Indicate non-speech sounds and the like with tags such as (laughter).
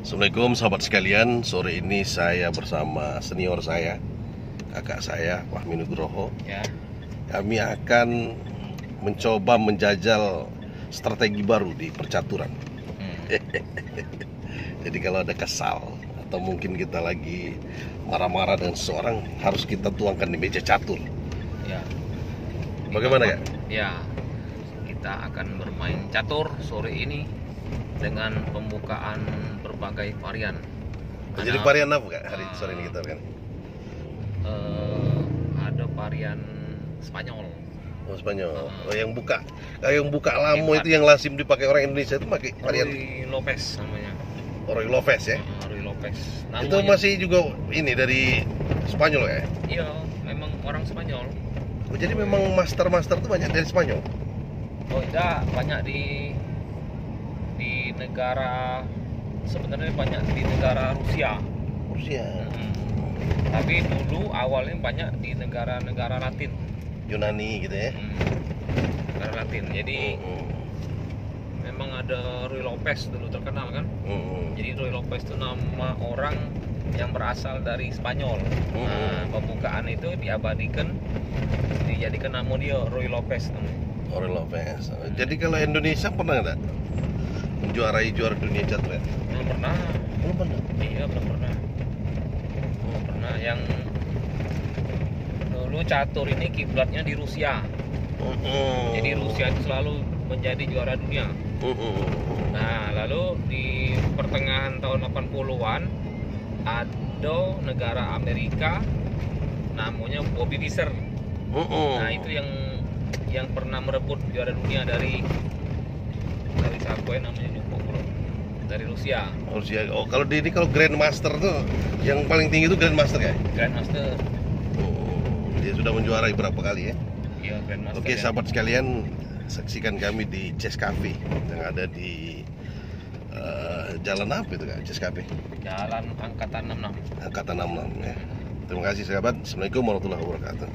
Assalamualaikum sahabat sekalian. Sore ini saya bersama senior saya Kakak saya Fahmi Nugroho ya. Kami akan mencoba menjajal strategi baru di percaturan. Hmm. (laughs) Jadi kalau ada kesal Atau mungkin kita lagi marah-marah dengan seseorang Harus kita tuangkan di meja catur. Ya. Bagaimana kak? ya kita akan bermain catur sore ini dengan pembukaan berbagai varian. Jadi Ada, varian apa kak? Hari sore ini kita kan? eh, ada varian Spanyol. Oh Spanyol. Oh yang buka. Kayak yang buka lamo Hebat. itu yang lazim dipakai orang Indonesia itu pakai varian Lopez namanya. Roy Lopez ya? Eh, Rui Lopez. Itu masih juga ini dari Spanyol ya? iya memang orang Spanyol. Oh, jadi memang master-master itu banyak dari Spanyol. oh tidak banyak di negara sebenarnya banyak di negara Rusia Rusia, Mm. Tapi dulu awalnya banyak di negara-negara Latin. Yunani gitu ya. Mm. Negara Latin. Jadi Mm, memang ada Rui Lopez dulu terkenal kan. mm, mm. Jadi Rui Lopez itu nama orang yang berasal dari Spanyol. Nah, pembukaan itu diabadikan dijadikan nama dia Rui Lopez namanya. Roy Lopez. Jadi kalau Indonesia pernah nggak menjuarai juara dunia ya? Belum pernah. Belum pernah. Iya, belum pernah. Belum pernah yang dulu catur ini kiblatnya di Rusia. Mm, mm. Jadi Rusia itu selalu menjadi juara dunia. Mm, mm. Nah, lalu di pertengahan tahun 80-an ada negara Amerika namanya Bobby Fischer. Mm, mm. Nah, itu yang yang pernah merebut juara dunia dari ya namanya bro. Dari Rusia, Rusia. Oh kalau di ini kalau Grandmaster tuh yang paling tinggi itu Grandmaster ya? Grandmaster. Mm, Dia sudah menjuarai berapa kali ya? Iya, Grandmaster. Oke ya. sahabat sekalian saksikan kami di Chess Cafe yang ada di eh, jalan apa itu kak Chess Cafe Jalan Angkatan 66. angkatan 66 ya. Terima kasih sahabat. Assalamualaikum warahmatullahi wabarakatuh.